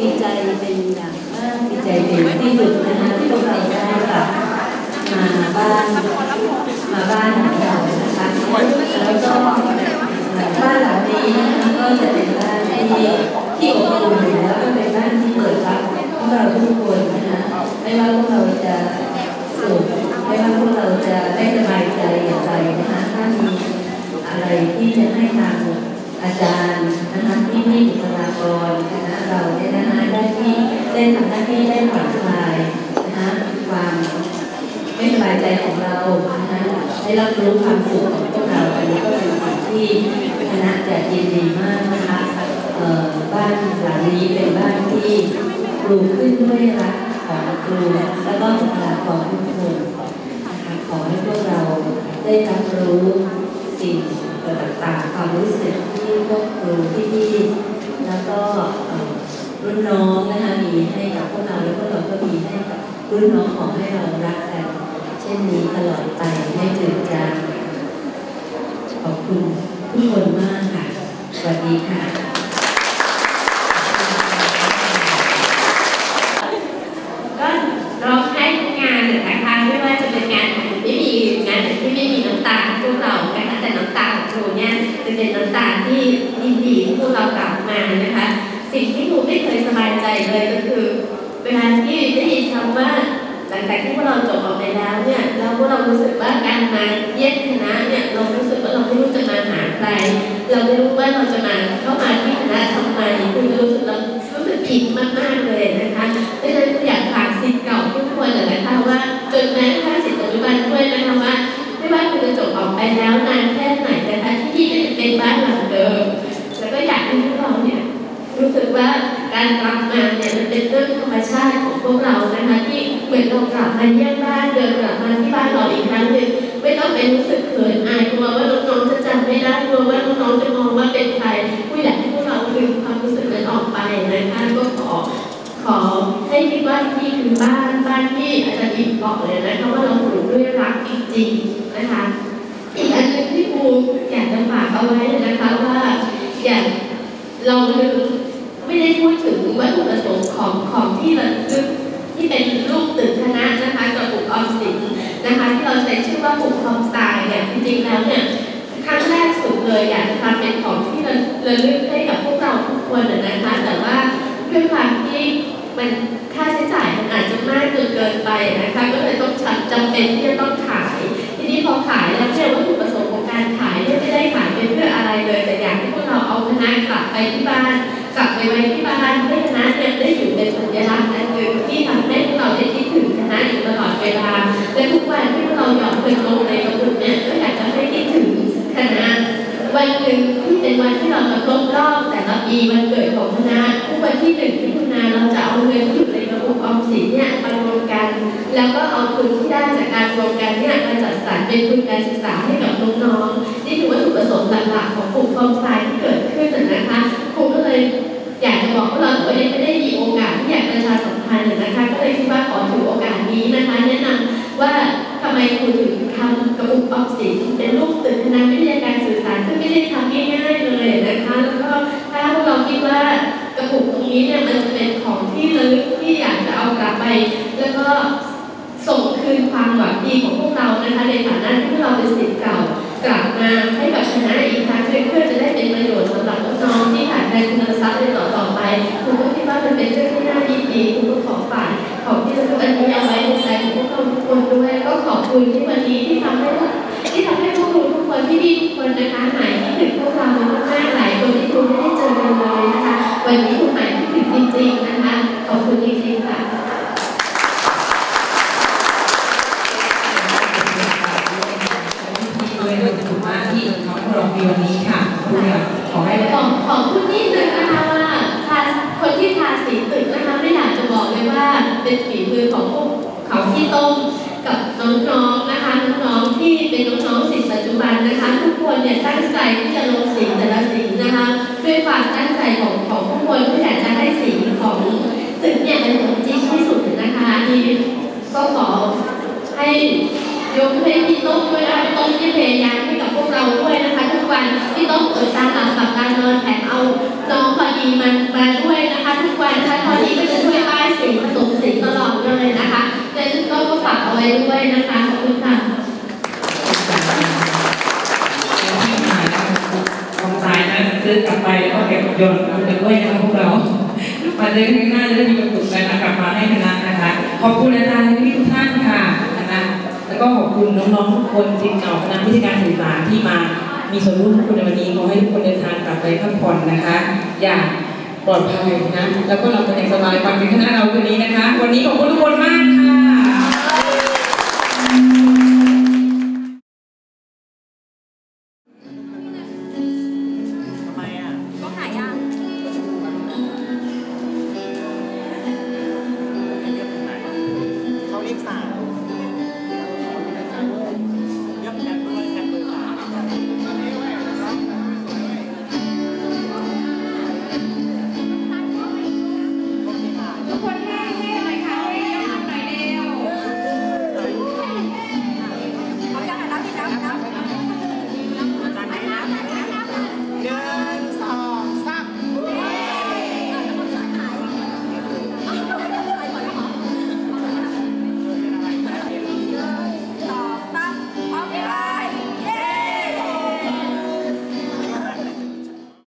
ดีใจเป็นอย่างมากดีใจเป็นที่สุดนะคะที่พวกเราได้กลับมาบ้านมาบ้านของเรานะคะแล้วก็บ้านหลังนี้ก็จะเป็นบ้านที่ที่อบอุ่นแล้วก็เป็นบ้านที่เปิดรับพวกเราทุกคนนะคะไม่ว่าพวกเราจะสุขไม่ว่าพวกเราจะได้สบายใจอย่างไรนะคะถ้ามีอะไรที่จะให้ทาง อาจารย์นะคะที่พี่บุคลากรคณะเราเนี่ยนะคะได้ที่ได้ทำหน้าที่ได้ผ่อนคลายนะคะความไม่สบายใจของเรานะคะได้รับรู้ความสุขของพวกเราอันนี้ก็เป็นสิ่งที่คณะจะยินดีมากนะคะเอ่อบ้านหลังนี้เป็นบ้านที่ปลูกขึ้นด้วยรักของครูแล้วก็บุคลากรทุกคนนะคะขอให้พวกเราได้รับรู้สิ่งต่างๆความรู้สึก ครูพี่ๆแล้วก็รุ่นน้องนะคะมีให้กับพวกเราแล้วพวกเราก็มีให้กับรุ่นน้องขอให้เรารักกันเช่นนี้ตลอดไปไม่จืดจางขอบคุณทุกคนมากค่ะ สวัสดีค่ะก็ร้องไห้ทุกงานนะคะไม่ว่าจะเป็นงานไม่มีงานที่ไม่มีน้ำตาพวกเรานะคะแต่น้ำตาของครูเนี่ยจะเป็นน้ำตาที่ กเรากลับมานะคะ สิ่งที่ครูไม่เคยสบายใจเลยก็คือ เวลาที่ได้ยินคำว่าหลังจากที่พวกเราจบออกไปแล้วเนี่ยแล้วพวกเรารู้สึกว่าการมาเยี่ยมคณะเนี่ยเรารู้สึกว่าเราไม่รู้จะมาหาใคร เราไม่รู้ว่าเราจะมา ว่าการกลับมาเนี่ยมันเป็นเรื่องธรรมชาติของพวกเรานะคะที่เหมือนเรากลับมาเยี่ยมบ้านเดินกลับมาที่บ้านเราอีกครั้งหนึ่งไม่ต้องเป็นรู้สึกเขินอายกลัวว่าน้องๆจะจำไม่ได้กลัวว่าน้องๆจะมองว่าเป็นใครผู้อยากให้พวกเราลืมความรู้สึกนั้นออกไปนะคะก็ขอขอให้คิดว่าที่คือบ้านบ้านที่อาจารย์อิมบอกเลยนะคะว่าเราปลูกด้วยรักจริงๆนะคะอีกอันหนึงที่ครูอยากจะฝากเอาไว้นะคะว่าอย่างเราลืม มันค่าใช้จ่ายมันอาจจะมากจนเกินไปนะคะ ก็เลยต้องจำเป็นที่จะต้องขาย ทีนี้พอขายแล้วเนี่ยวัตถุประสงค์ของการขายเนี่ยไม่ได้ขายเป็นเพื่ออะไรเลย แต่อยากให้พวกเราเอาคณะกลับไปที่บ้านกลับไปไว้ที่บ้านให้คณะเนี่ยได้อยู่เป็นสัญลักษณ์อันหนึ่งที่ทำให้พวกเราได้คิดถึงคณะอยู่ตลอดเวลาและทุกวันที่พวกเราหยอดเงินลงในกระปุกเนี่ยก็อยากจะให้คิดถึงคณะวันหนึ่งที่เป็นวันที่เราจะครบรอบแต่ละปีวัน เป็นทุนการศึกษาให้กับน้องๆนี่คือวัตถุประสงค์หลักๆของกลุ่มคอมไซที่เกิดขึ้นนะคะครูก็เลยอยากจะบอกพวกเราแต่ว่ายังไม่ได้มีโอกาสที่อยากประชาสัมพันธ์นะคะ ก็เลยคิดว่าขอถือโอกาสนี้นะคะ แนะนำว่าทำไมครูถึงทำกระปุกออมสินเป็นรูปตึกคณะวิทยาการสื่อสารซึ่งไม่ได้ทำง่ายๆเลยนะคะแล้วก็ถ้าพวกเราคิดว่ากระปุกตรงนี้เนี่ยมันจะเป็นของที่ระลึกที่อยากจะเอากลับไป แล้วก็ คืนความหวังดีของพวกเรานะคะในฐานะที่เราเป็นศิษย์เก่ากลับมาให้กับคณะอีกครั้งเพื่อจะได้เป็นประโยชน์สำหรับน้องๆที่ขาดแคลนคุณทรัพย์ในต่อต่อไปคุณก็คิดว่ามันเป็นเรื่องที่น่ายินดีคุณก็ขอฝากของที่เราวันนี้เอาไว้ในใจของพวกเราทุกคนด้วยก็ขอบคุณที่วันนี้ที่ทำให้ที่ทำให้พวกเราทุกคนที่ดีทุกคนนะคะหาย ในวันนี้ค่ะคุณขอให้ขอขอพูดนิดนึงนะคะว่าทาคนที่ทาสีตึกนะคะไม่อยากจะบอกเลยว่าเป็นฝีมือของพวกเขาที่ต้มกับน้องๆนะคะน้องๆที่เป็นน้องๆสิทธิ์ปัจจุบันนะคะ ทุกคนเนี่ยตั้งใจที่จะลงสีแต่ละสีนะคะด้วยความตั้งใจของของทุกคนก็อยากจะให้สีของตึกเนี่ยเป็นของจริงที่สุดนะคะอันนี้ก็ขอให้ยกให้พี่ต้มด้วยนะพี่ต้มที่พยายามให้กับพวกเราด้วยนะคะ วันที่ต้องเปิดตาหลับกับการนอนแถมเอาน้องพอดีมันมาด้วยนะคะ ทุกวันถ้าพอดีก็จะช่วยป้ายสีผสมสีตลอดเลยนะคะเจนก็ฝากเอาไว้ด้วยนะคะขอบคุณค่ะของสายนะซื้อกลับไปแล้วก็เก็บยนต์กันด้วยนะพวกเรามาเจอกันหน้าจะได้มีกระปุกกันกลับมาให้คณะนะคะ ขอบคุณอาจารย์ที่ทุกท่านค่ะนะแล้วก็ขอบคุณน้องๆทุกคนทีมเก่าคณะวิทยการสื่อสารที่มา มีส่วนร่วมทุกคนในวันนี้ขอให้ทุกคนเดินทางกลับไปพักผ่อนนะคะ อย่างปลอดภัยนะ แล้วก็หลับกันอย่างสบายฟังเป็นคณะเราคืนนี้นะคะ วันนี้ขอบคุณทุกคนมากค่ะ